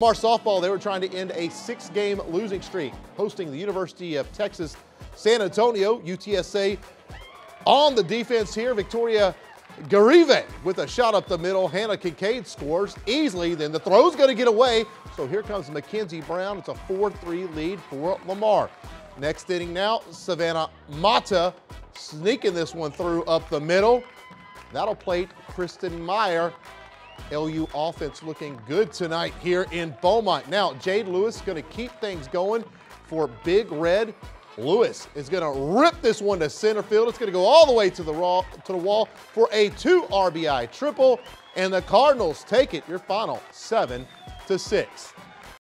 Lamar softball, they were trying to end a six-game losing streak, hosting the University of Texas San Antonio. UTSA on the defense here. Victoria Garive with a shot up the middle. Hannah Kincaid scores easily. Then the throw's going to get away. So here comes Mackenzie Brown. It's a 4-3 lead for Lamar. Next inning now, Savannah Mata sneaking this one through up the middle. That'll plate Kristen Meyer LU offense looking good tonight here in Beaumont. Now, Jade Lewis is going to keep things going for Big Red. Lewis is going to rip this one to center field. It's going to go all the way to the, raw, to the wall for a two RBI triple, and the Cardinals take it. Your final seven to six.